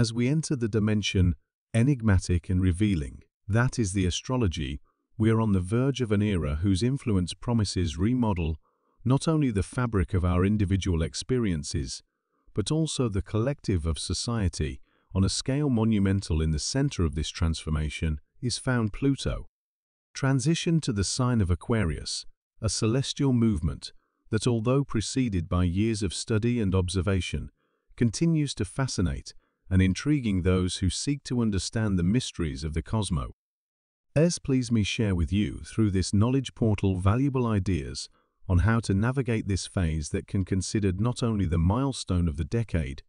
As we enter the dimension enigmatic and revealing, that is the astrology, we are on the verge of an era whose influence promises remodel not only the fabric of our individual experiences, but also the collective of society. On a scale monumental in the center of this transformation is found Pluto. Transition to the sign of Aquarius, a celestial movement that although preceded by years of study and observation, continues to fascinate and intriguing those who seek to understand the mysteries of the cosmos. As please me share with you through this knowledge portal valuable ideas on how to navigate this phase that can considered not only the milestone of the decade,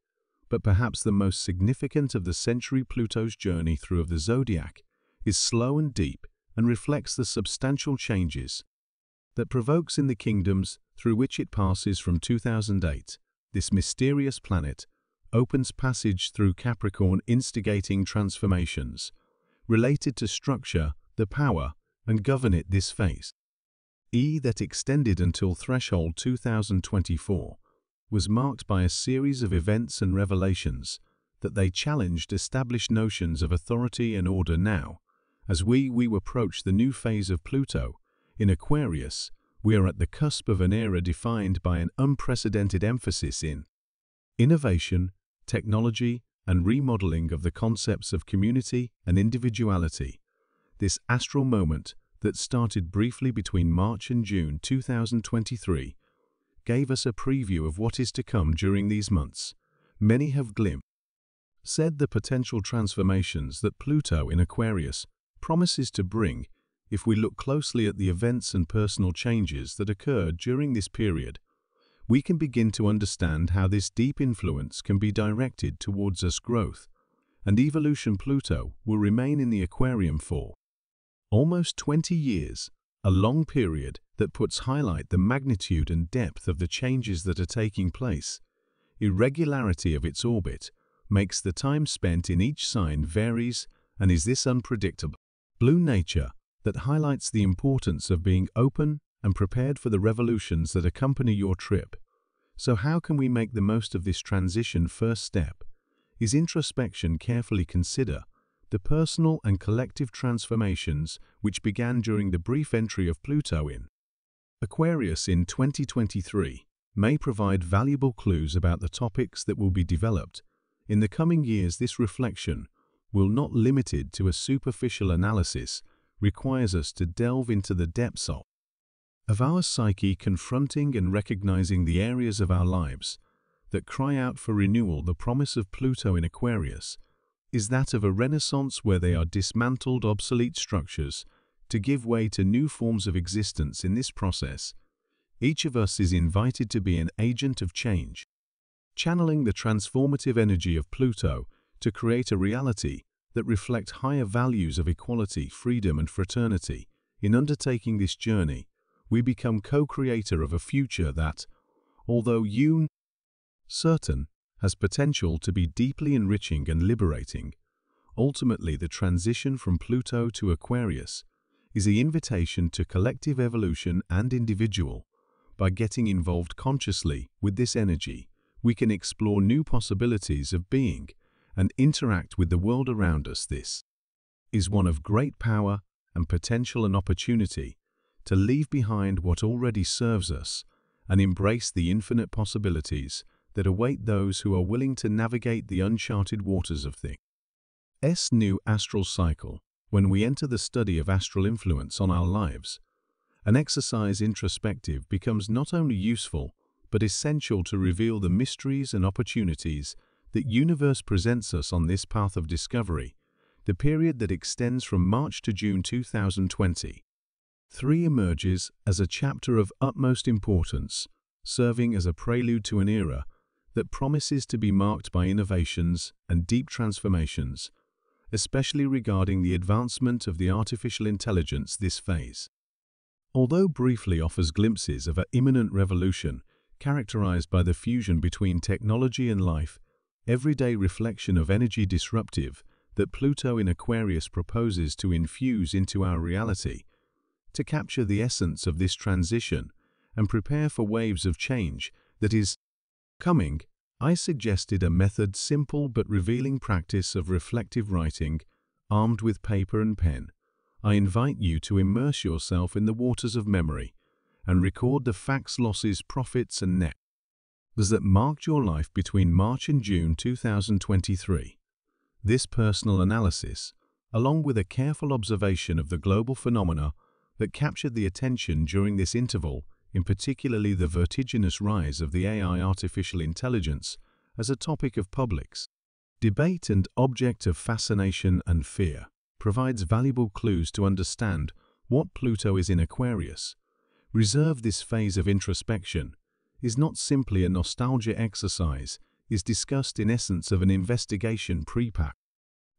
but perhaps the most significant of the century Pluto's journey through of the zodiac is slow and deep and reflects the substantial changes that provokes in the kingdoms through which it passes from 2008. This mysterious planet opens passage through Capricorn instigating transformations related to structure, the power, and govern it this phase. E that extended until threshold 2024 was marked by a series of events and revelations that they challenged established notions of authority and order now. As we, we approach the new phase of Pluto, in Aquarius, we are at the cusp of an era defined by an unprecedented emphasis in innovation, technology, and remodeling of the concepts of community and individuality. This astral moment that started briefly between March and June 2023 gave us a preview of what is to come during these months. Many have glimpsed, said the potential transformations that Pluto in Aquarius promises to bring if we look closely at the events and personal changes that occurred during this period. We can begin to understand how this deep influence can be directed towards us growth, and evolution Pluto will remain in the aquarium for Almost 20 years, a long period that puts highlight the magnitude and depth of the changes that are taking place. Irregularity of its orbit makes the time spent in each sign varies and is this unpredictable. Blue nature that highlights the importance of being open and prepared for the revolutions that accompany your trip. So how can we make the most of this transition first step? Is introspection carefully consider the personal and collective transformations which began during the brief entry of Pluto in Aquarius in 2023 may provide valuable clues about the topics that will be developed. In the coming years this reflection, will not limited to a superficial analysis, requires us to delve into the depths of, of our psyche confronting and recognizing the areas of our lives that cry out for renewal the promise of Pluto in Aquarius, is that of a renaissance where they are dismantled obsolete structures to give way to new forms of existence in this process. Each of us is invited to be an agent of change, channeling the transformative energy of Pluto to create a reality that reflects higher values of equality, freedom and fraternity. In undertaking this journey, we become co-creator of a future that, although un certain, has potential to be deeply enriching and liberating. Ultimately, the transition from Pluto to Aquarius is the invitation to collective evolution and individual. By getting involved consciously with this energy, we can explore new possibilities of being and interact with the world around us. This is one of great power and potential and opportunity to leave behind what already serves us and embrace the infinite possibilities that await those who are willing to navigate the uncharted waters of things. S new astral cycle, when we enter the study of astral influence on our lives, an exercise introspective becomes not only useful, but essential to reveal the mysteries and opportunities that universe presents us on this path of discovery, the period that extends from March to June 2020. 3 emerges as a chapter of utmost importance, serving as a prelude to an era that promises to be marked by innovations and deep transformations, especially regarding the advancement of the artificial intelligence this phase. Although briefly offers glimpses of an imminent revolution characterized by the fusion between technology and life, everyday reflection of energy disruptive that Pluto in Aquarius proposes to infuse into our reality, to capture the essence of this transition and prepare for waves of change that is coming, I suggested a method simple but revealing practice of reflective writing, armed with paper and pen. I invite you to immerse yourself in the waters of memory and record the facts, losses, profits and net that marked your life between March and June 2023. This personal analysis, along with a careful observation of the global phenomena that captured the attention during this interval, in particularly the vertiginous rise of the AI artificial intelligence as a topic of publics, debate and object of fascination and fear, provides valuable clues to understand what Pluto is in Aquarius. Reserve this phase of introspection is not simply a nostalgia exercise, is discussed in essence of an investigation pre-pack.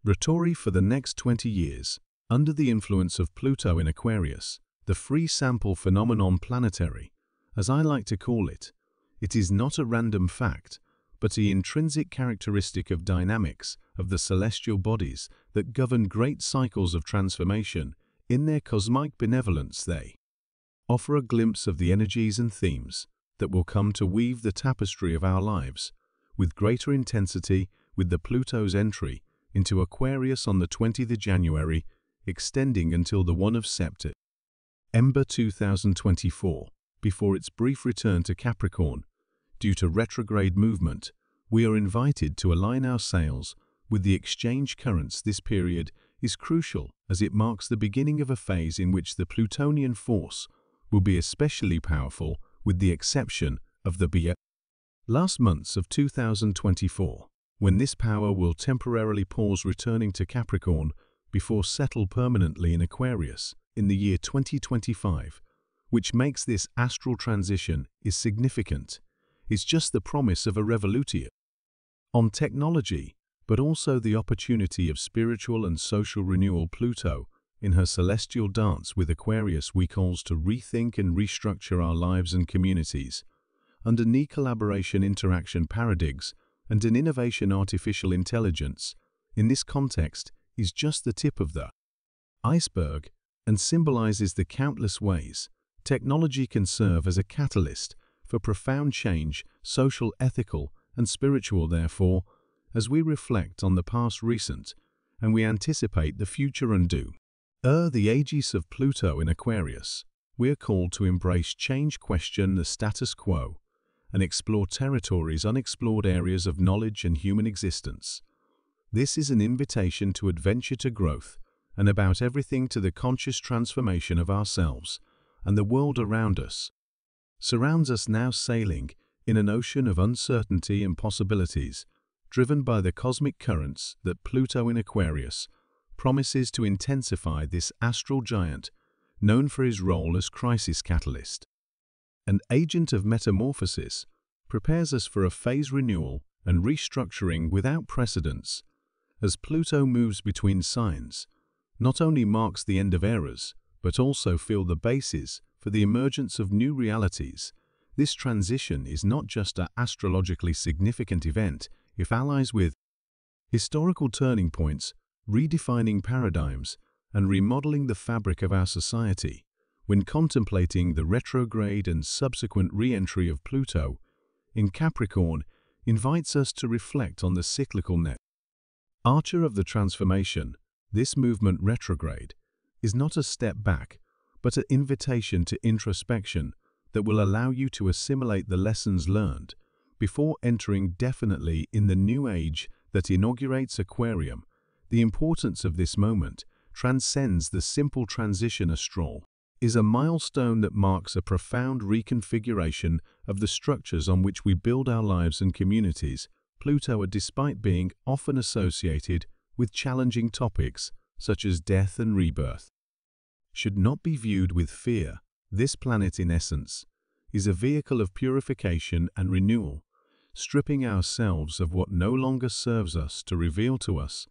Rhetoric for the next 20 years, under the influence of Pluto in Aquarius, the free sample phenomenon planetary, as I like to call it, it is not a random fact, but the intrinsic characteristic of dynamics of the celestial bodies that govern great cycles of transformation in their cosmic benevolence they offer a glimpse of the energies and themes that will come to weave the tapestry of our lives with greater intensity with the Pluto's entry into Aquarius on the 20th of January, extending until the 1 of September. Ember 2024, before its brief return to Capricorn, due to retrograde movement, we are invited to align our sails with the exchange currents this period is crucial as it marks the beginning of a phase in which the Plutonian force will be especially powerful with the exception of the BA. Last months of 2024, when this power will temporarily pause returning to Capricorn before settle permanently in Aquarius in the year 2025, which makes this astral transition is significant is just the promise of a revolution on technology, but also the opportunity of spiritual and social renewal. Pluto in her celestial dance with Aquarius we calls to rethink and restructure our lives and communities under new collaboration interaction paradigms and an innovation artificial intelligence. In this context is just the tip of the iceberg and symbolizes the countless ways technology can serve as a catalyst for profound change, social, ethical, and spiritual therefore, as we reflect on the past recent and we anticipate the future and do. Er, the aegis of Pluto in Aquarius, we are called to embrace change, question the status quo, and explore territories unexplored areas of knowledge and human existence. This is an invitation to adventure to growth and about everything to the conscious transformation of ourselves and the world around us surrounds us now sailing in an ocean of uncertainty and possibilities, driven by the cosmic currents that Pluto in Aquarius promises to intensify this astral giant known for his role as crisis catalyst. An agent of metamorphosis prepares us for a phase renewal and restructuring without precedents. As Pluto moves between signs, not only marks the end of eras, but also fill the bases for the emergence of new realities, this transition is not just an astrologically significant event if allies with historical turning points, redefining paradigms, and remodeling the fabric of our society. When contemplating the retrograde and subsequent re-entry of Pluto in Capricorn invites us to reflect on the cyclical net. Archer of the transformation, this movement retrograde is not a step back, but an invitation to introspection that will allow you to assimilate the lessons learned before entering definitely in the new age that inaugurates Aquarium. The importance of this moment transcends the simple transition astral, is a milestone that marks a profound reconfiguration of the structures on which we build our lives and communities. Pluto, despite being often associated with challenging topics such as death and rebirth, should not be viewed with fear. This planet, in essence, is a vehicle of purification and renewal, stripping ourselves of what no longer serves us to reveal to us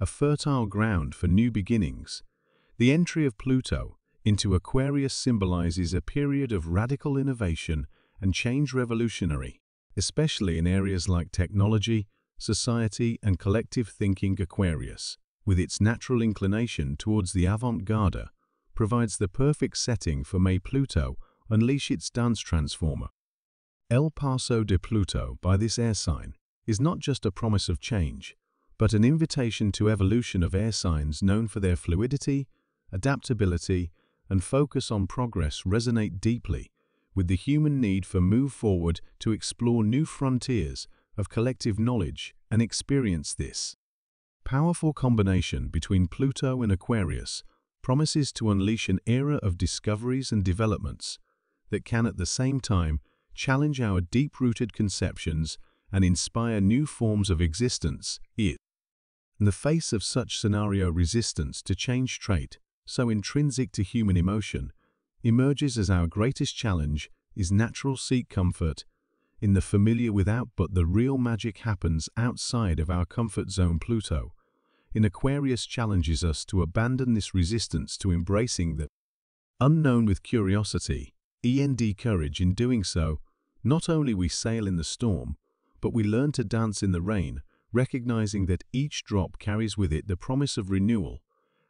a fertile ground for new beginnings. The entry of Pluto into Aquarius symbolizes a period of radical innovation and change revolutionary, especially in areas like technology, society, and collective thinking Aquarius, with its natural inclination towards the avant-garde, provides the perfect setting for May Pluto unleash its dance transformer. El Paso de Pluto by this air sign is not just a promise of change, but an invitation to evolution of air signs known for their fluidity, adaptability, and focus on progress resonate deeply with the human need for move forward to explore new frontiers of collective knowledge and experience this. Powerful combination between Pluto and Aquarius promises to unleash an era of discoveries and developments that can at the same time challenge our deep-rooted conceptions and inspire new forms of existence. In the face of such scenario resistance to change trait, so intrinsic to human emotion, emerges as our greatest challenge is natural seek comfort in the familiar without but the real magic happens outside of our comfort zone Pluto. In Aquarius challenges us to abandon this resistance to embracing the unknown with curiosity, END courage in doing so, not only we sail in the storm, but we learn to dance in the rain, recognizing that each drop carries with it the promise of renewal.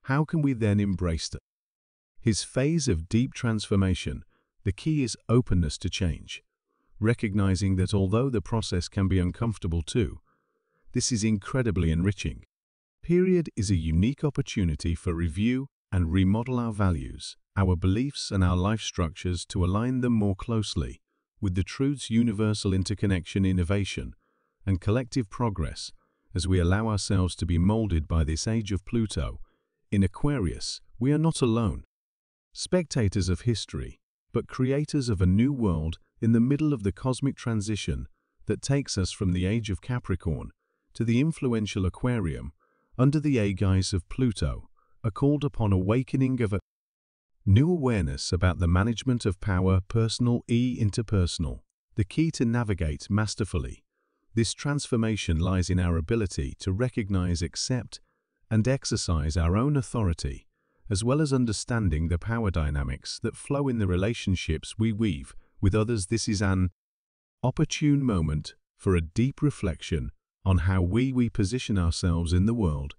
How can we then embrace it? His phase of deep transformation, the key is openness to change, recognizing that although the process can be uncomfortable too, this is incredibly enriching. Period is a unique opportunity for review and remodel our values, our beliefs and our life structures to align them more closely with the truth's universal interconnection innovation and collective progress as we allow ourselves to be molded by this age of Pluto. In Aquarius, we are not alone spectators of history, but creators of a new world in the middle of the cosmic transition that takes us from the age of Capricorn to the influential Aquarium under the aegis of Pluto, a called upon awakening of a new awareness about the management of power personal e interpersonal, the key to navigate masterfully. This transformation lies in our ability to recognize, accept, and exercise our own authority as well as understanding the power dynamics that flow in the relationships we weave with others. This is an opportune moment for a deep reflection on how we, we position ourselves in the world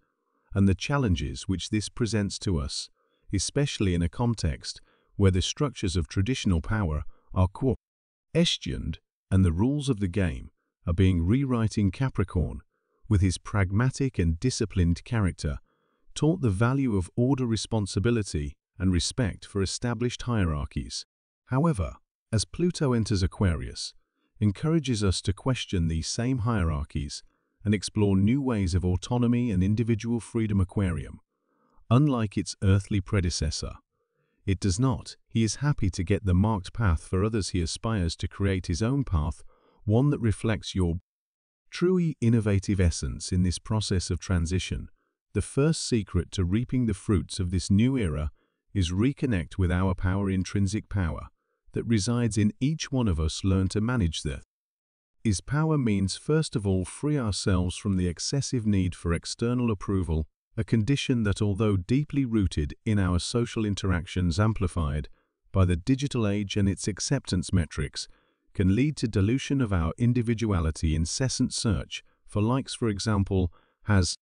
and the challenges which this presents to us, especially in a context where the structures of traditional power are questioned and the rules of the game are being rewriting Capricorn with his pragmatic and disciplined character taught the value of order responsibility and respect for established hierarchies. However, as Pluto enters Aquarius, encourages us to question these same hierarchies and explore new ways of autonomy and individual freedom Aquarium. Unlike its earthly predecessor, it does not. He is happy to get the marked path for others he aspires to create his own path, one that reflects your truly innovative essence in this process of transition. The first secret to reaping the fruits of this new era is reconnect with our power intrinsic power that resides in each one of us learn to manage the is power means first of all free ourselves from the excessive need for external approval, a condition that although deeply rooted in our social interactions amplified by the digital age and its acceptance metrics, can lead to dilution of our individuality incessant search for likes for example has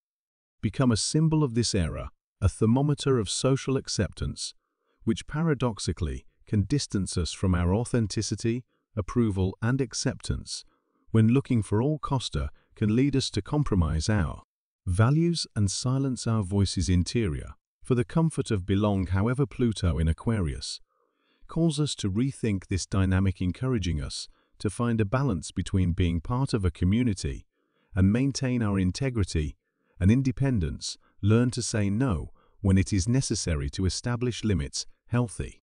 become a symbol of this era, a thermometer of social acceptance, which paradoxically can distance us from our authenticity, approval and acceptance, when looking for all costa can lead us to compromise our values and silence our voices interior for the comfort of belong however Pluto in Aquarius calls us to rethink this dynamic encouraging us to find a balance between being part of a community and maintain our integrity and independence, learn to say no when it is necessary to establish limits, healthy,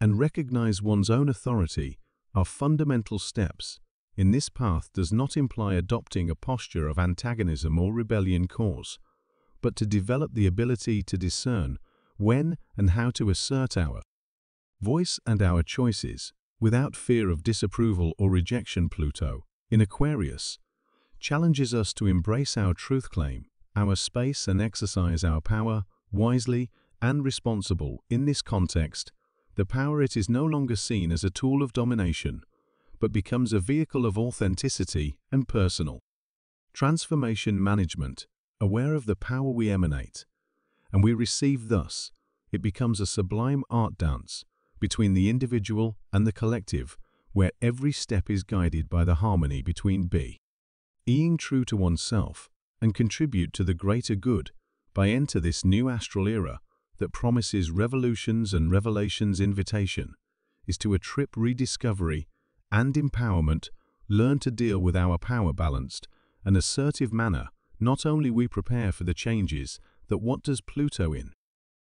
and recognize one's own authority are fundamental steps. In this path does not imply adopting a posture of antagonism or rebellion cause, but to develop the ability to discern when and how to assert our voice and our choices without fear of disapproval or rejection Pluto, in Aquarius, challenges us to embrace our truth claim our space and exercise our power wisely and responsible. In this context, the power it is no longer seen as a tool of domination, but becomes a vehicle of authenticity and personal transformation management, aware of the power we emanate, and we receive thus, it becomes a sublime art dance between the individual and the collective, where every step is guided by the harmony between B being true to oneself, and contribute to the greater good by enter this new astral era that promises revolutions and revelations invitation is to a trip rediscovery and empowerment learn to deal with our power balanced an assertive manner not only we prepare for the changes that what does Pluto in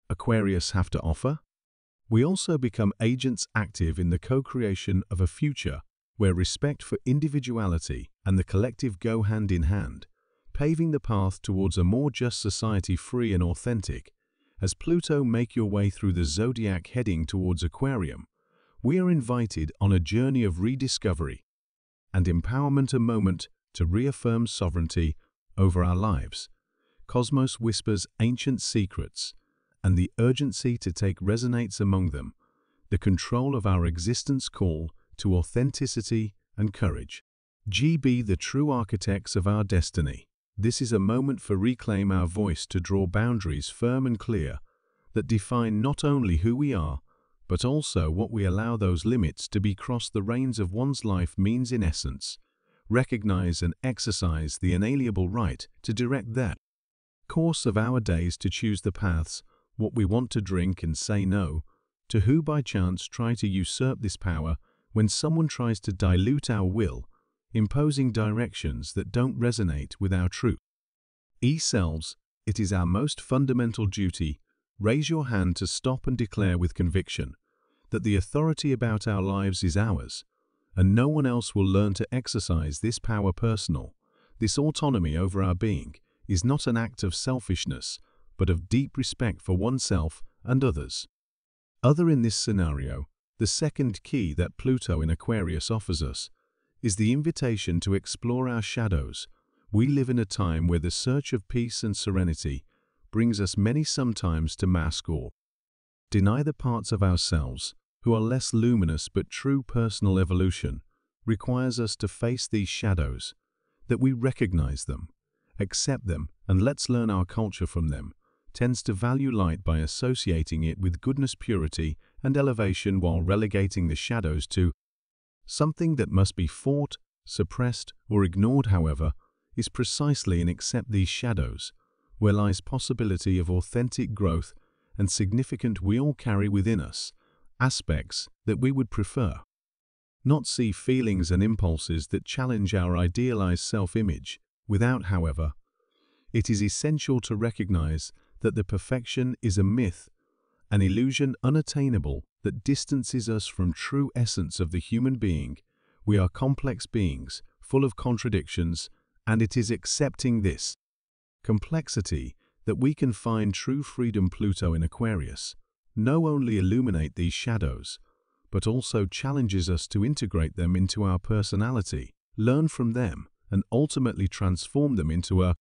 Aquarius have to offer? We also become agents active in the co-creation of a future where respect for individuality and the collective go hand in hand, paving the path towards a more just society free and authentic. As Pluto make your way through the zodiac heading towards Aquarium, we are invited on a journey of rediscovery and empowerment a moment to reaffirm sovereignty over our lives. Cosmos whispers ancient secrets, and the urgency to take resonates among them, the control of our existence call to authenticity and courage. GB the true architects of our destiny. This is a moment for reclaim our voice to draw boundaries firm and clear that define not only who we are, but also what we allow those limits to be crossed the reins of one's life means in essence. Recognize and exercise the inalienable right to direct that course of our days to choose the paths, what we want to drink and say no, to who by chance try to usurp this power when someone tries to dilute our will, imposing directions that don't resonate with our truth. E-selves, it is our most fundamental duty, raise your hand to stop and declare with conviction that the authority about our lives is ours, and no one else will learn to exercise this power personal. This autonomy over our being is not an act of selfishness, but of deep respect for oneself and others. Other in this scenario, the second key that Pluto in Aquarius offers us is the invitation to explore our shadows. We live in a time where the search of peace and serenity brings us many sometimes to mask or deny the parts of ourselves who are less luminous but true personal evolution requires us to face these shadows, that we recognize them, accept them, and let's learn our culture from them, tends to value light by associating it with goodness purity and elevation while relegating the shadows to something that must be fought, suppressed, or ignored, however, is precisely in accept these shadows, where lies possibility of authentic growth and significant we all carry within us, aspects that we would prefer. Not see feelings and impulses that challenge our idealized self-image, without, however, it is essential to recognize that the perfection is a myth, an illusion unattainable that distances us from true essence of the human being. We are complex beings, full of contradictions, and it is accepting this complexity that we can find true freedom Pluto in Aquarius no only illuminate these shadows, but also challenges us to integrate them into our personality, learn from them, and ultimately transform them into a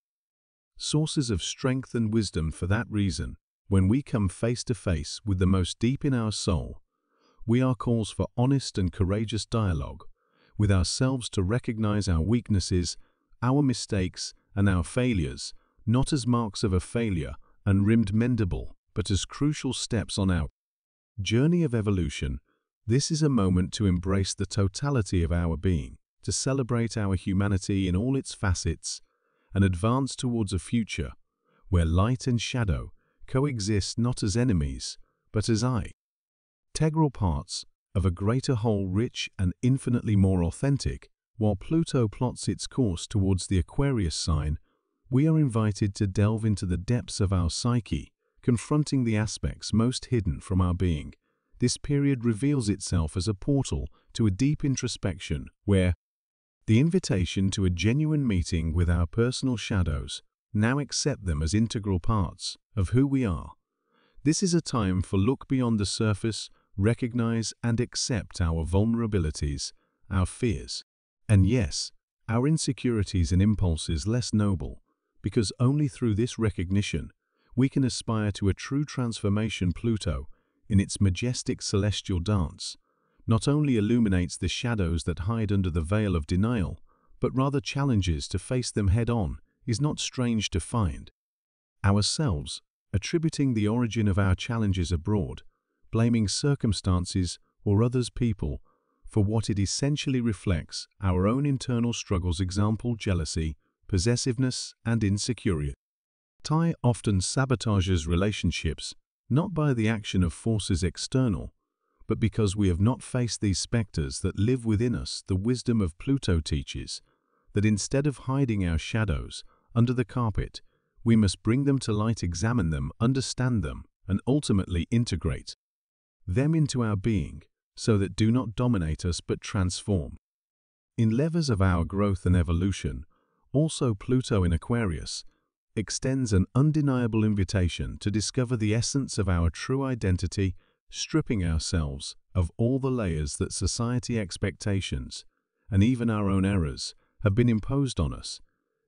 sources of strength and wisdom for that reason. When we come face to face with the most deep in our soul, we are calls for honest and courageous dialogue with ourselves to recognize our weaknesses, our mistakes, and our failures, not as marks of a failure, and rimmed mendable, but as crucial steps on our journey of evolution, this is a moment to embrace the totality of our being, to celebrate our humanity in all its facets, and advance towards a future where light and shadow coexist not as enemies, but as I, integral parts of a greater whole rich and infinitely more authentic, while Pluto plots its course towards the Aquarius sign, we are invited to delve into the depths of our psyche, confronting the aspects most hidden from our being. This period reveals itself as a portal to a deep introspection where the invitation to a genuine meeting with our personal shadows now accept them as integral parts of who we are. This is a time for look beyond the surface, recognize and accept our vulnerabilities, our fears, and yes, our insecurities and impulses less noble, because only through this recognition we can aspire to a true transformation Pluto, in its majestic celestial dance, not only illuminates the shadows that hide under the veil of denial, but rather challenges to face them head-on, is not strange to find. Ourselves, attributing the origin of our challenges abroad, blaming circumstances or others people for what it essentially reflects, our own internal struggles example jealousy, possessiveness, and insecurity. Tai often sabotages relationships, not by the action of forces external, but because we have not faced these specters that live within us, the wisdom of Pluto teaches that instead of hiding our shadows under the carpet, we must bring them to light, examine them, understand them, and ultimately integrate them into our being so that do not dominate us but transform. In levers of our growth and evolution, also Pluto in Aquarius, extends an undeniable invitation to discover the essence of our true identity, stripping ourselves of all the layers that society expectations, and even our own errors, have been imposed on us,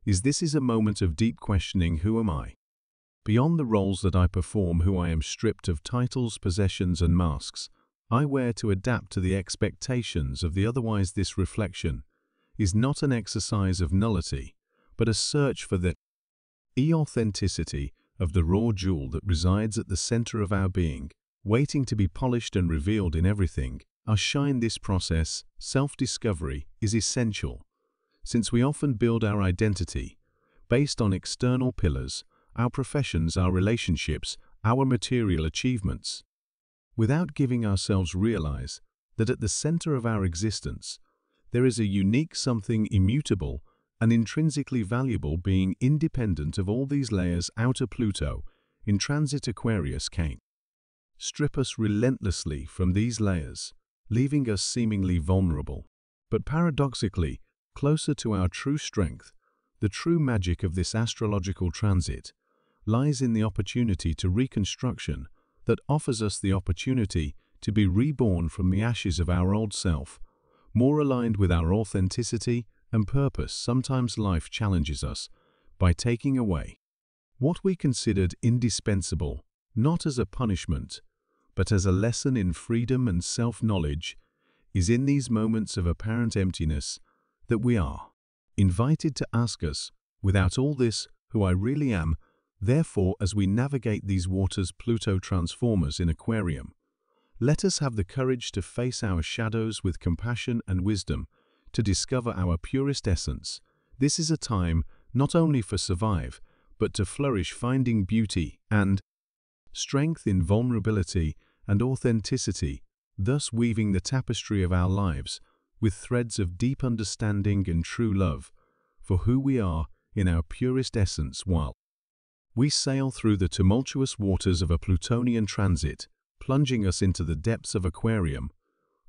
is this is a moment of deep questioning who am I? Beyond the roles that I perform who I am stripped of titles, possessions and masks, I wear to adapt to the expectations of the otherwise this reflection is not an exercise of nullity, but a search for the e-authenticity of the raw jewel that resides at the center of our being, waiting to be polished and revealed in everything. Our shine this process, self-discovery, is essential, since we often build our identity based on external pillars, our professions, our relationships, our material achievements, without giving ourselves realize that at the center of our existence, there is a unique something immutable and intrinsically valuable being independent of all these layers outer Pluto in transit Aquarius came. Strip us relentlessly from these layers, leaving us seemingly vulnerable. But paradoxically, closer to our true strength, the true magic of this astrological transit lies in the opportunity to reconstruction that offers us the opportunity to be reborn from the ashes of our old self, more aligned with our authenticity and purpose. Sometimes life challenges us by taking away what we considered indispensable, not as a punishment, but as a lesson in freedom and self-knowledge, is in these moments of apparent emptiness that we are invited to ask us, without all this, who I really am, therefore as we navigate these waters Pluto transformers in Aquarium, let us have the courage to face our shadows with compassion and wisdom, to discover our purest essence. This is a time not only for survive, but to flourish finding beauty and strength in vulnerability and authenticity, thus weaving the tapestry of our lives with threads of deep understanding and true love for who we are in our purest essence while we sail through the tumultuous waters of a Plutonian transit, plunging us into the depths of Aquarium,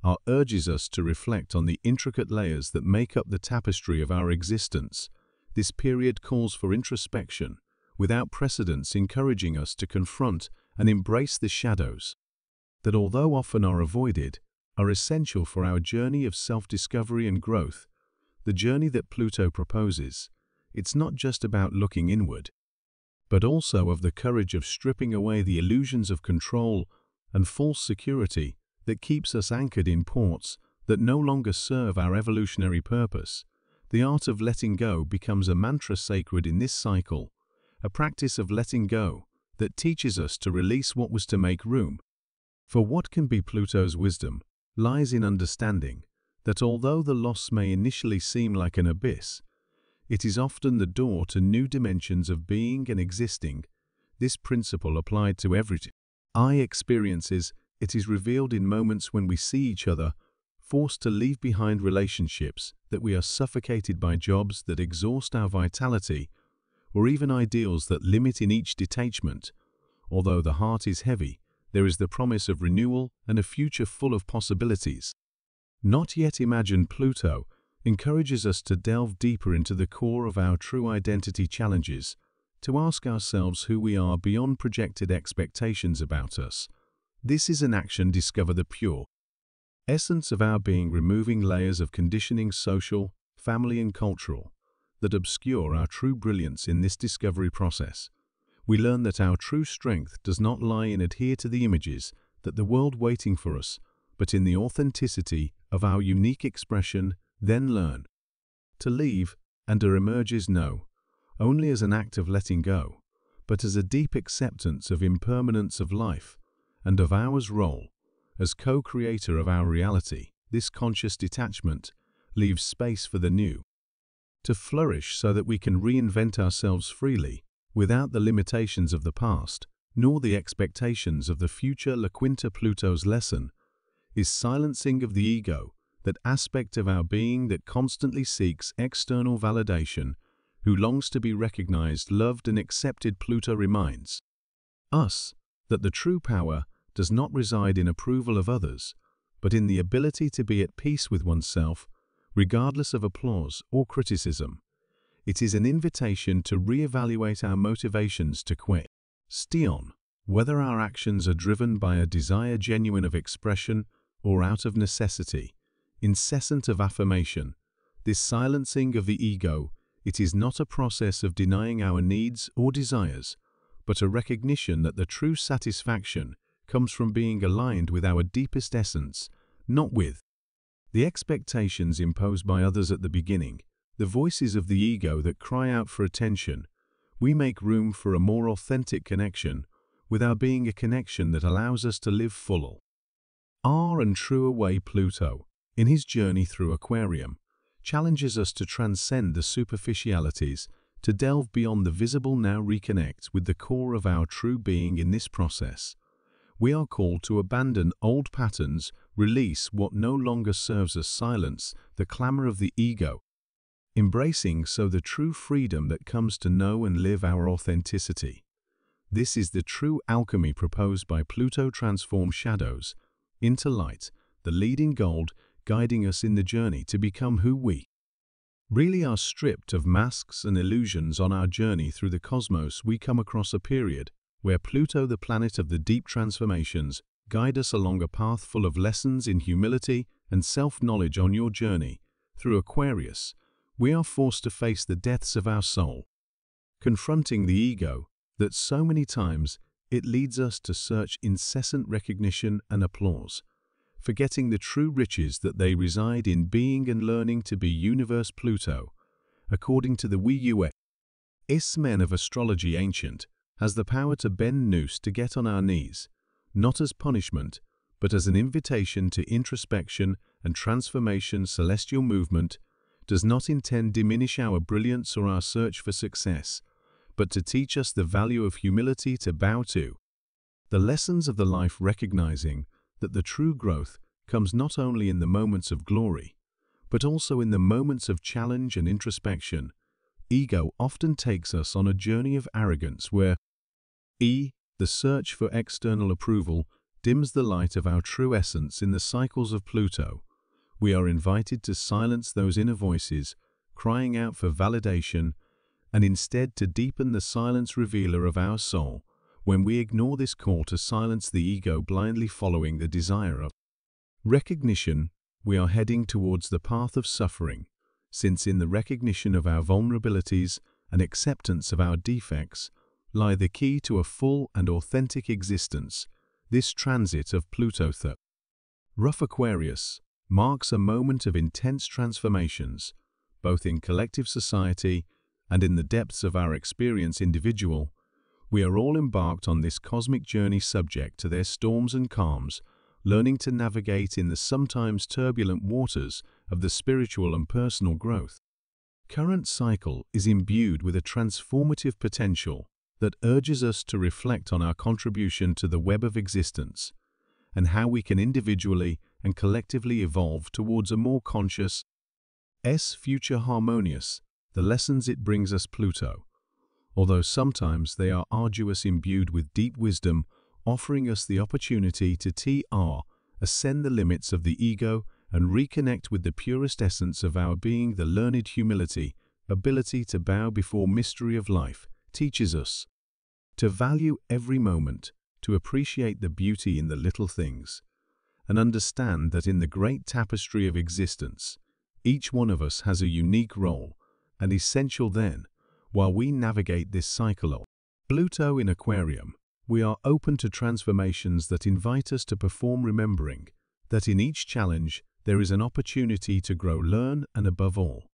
our urges us to reflect on the intricate layers that make up the tapestry of our existence. This period calls for introspection, without precedents encouraging us to confront and embrace the shadows that although often are avoided, are essential for our journey of self-discovery and growth, the journey that Pluto proposes. It's not just about looking inward, but also of the courage of stripping away the illusions of control and false security that keeps us anchored in ports that no longer serve our evolutionary purpose. The art of letting go becomes a mantra sacred in this cycle, a practice of letting go that teaches us to release what was to make room. For what can be Pluto's wisdom lies in understanding that although the loss may initially seem like an abyss, it is often the door to new dimensions of being and existing. This principle applied to everything. I experiences, it is revealed in moments when we see each other, forced to leave behind relationships, that we are suffocated by jobs that exhaust our vitality, or even ideals that limit in each detachment. Although the heart is heavy, there is the promise of renewal and a future full of possibilities. Not yet imagined Pluto encourages us to delve deeper into the core of our true identity challenges, to ask ourselves who we are beyond projected expectations about us. This is an action discover the pure essence of our being removing layers of conditioning social, family and cultural that obscure our true brilliance in this discovery process we learn that our true strength does not lie in adhere to the images that the world waiting for us, but in the authenticity of our unique expression, then learn. To leave and to emerge is no, only as an act of letting go, but as a deep acceptance of impermanence of life and of ours role as co-creator of our reality. this conscious detachment, leaves space for the new. To flourish so that we can reinvent ourselves freely, without the limitations of the past, nor the expectations of the future La Quinta Pluto's lesson, is silencing of the ego, that aspect of our being that constantly seeks external validation, who longs to be recognized, loved and accepted Pluto reminds us that the true power does not reside in approval of others, but in the ability to be at peace with oneself, regardless of applause or criticism. It is an invitation to re-evaluate our motivations to quit. Stion, whether our actions are driven by a desire genuine of expression or out of necessity, incessant of affirmation, this silencing of the ego, it is not a process of denying our needs or desires, but a recognition that the true satisfaction comes from being aligned with our deepest essence, not with the expectations imposed by others at the beginning, the voices of the ego that cry out for attention. We make room for a more authentic connection, with our being a connection that allows us to live full. R and true away Pluto, in his journey through Aquarium, challenges us to transcend the superficialities, to delve beyond the visible now reconnect with the core of our true being in this process. We are called to abandon old patterns, release what no longer serves us silence, the clamor of the ego, embracing so the true freedom that comes to know and live our authenticity. This is the true alchemy proposed by Pluto Transform Shadows into light, the leading gold guiding us in the journey to become who we really are stripped of masks and illusions on our journey through the cosmos we come across a period where Pluto, the planet of the deep transformations, guide us along a path full of lessons in humility and self-knowledge on your journey. Through Aquarius, we are forced to face the depths of our soul, confronting the ego that so many times it leads us to search incessant recognition and applause, forgetting the true riches that they reside in being and learning to be universe Pluto. According to the Wii Is men of astrology ancient, has the power to bend noose to get on our knees, not as punishment, but as an invitation to introspection and transformation celestial movement, does not intend diminish our brilliance or our search for success, but to teach us the value of humility to bow to. The lessons of the life recognizing that the true growth comes not only in the moments of glory, but also in the moments of challenge and introspection. Ego often takes us on a journey of arrogance where E. The search for external approval dims the light of our true essence in the cycles of Pluto. We are invited to silence those inner voices, crying out for validation, and instead to deepen the silence revealer of our soul when we ignore this call to silence the ego blindly following the desire of recognition, we are heading towards the path of suffering, since in the recognition of our vulnerabilities and acceptance of our defects, lie the key to a full and authentic existence, this transit of Pluto. Rough Aquarius marks a moment of intense transformations, both in collective society and in the depths of our experience individual, we are all embarked on this cosmic journey subject to their storms and calms, learning to navigate in the sometimes turbulent waters of the spiritual and personal growth. Current cycle is imbued with a transformative potential that urges us to reflect on our contribution to the web of existence and how we can individually and collectively evolve towards a more conscious S future harmonious, the lessons it brings us Pluto, although sometimes they are arduous imbued with deep wisdom, offering us the opportunity to TR, ascend the limits of the ego and reconnect with the purest essence of our being the learned humility, ability to bow before mystery of life, teaches us to value every moment, to appreciate the beauty in the little things, and understand that in the great tapestry of existence, each one of us has a unique role, and essential then, while we navigate this cycle of Pluto in Aquarium, we are open to transformations that invite us to perform remembering that in each challenge there is an opportunity to grow, learn, and above all,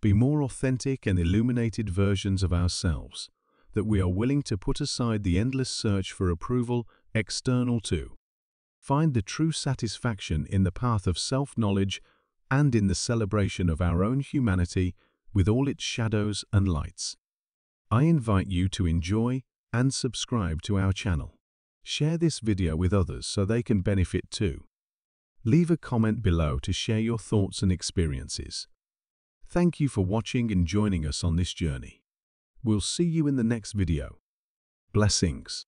be more authentic and illuminated versions of ourselves, that we are willing to put aside the endless search for approval external to find the true satisfaction in the path of self-knowledge and in the celebration of our own humanity with all its shadows and lights. I invite you to enjoy and subscribe to our channel. Share this video with others so they can benefit too. Leave a comment below to share your thoughts and experiences. Thank you for watching and joining us on this journey. We'll see you in the next video. Blessings.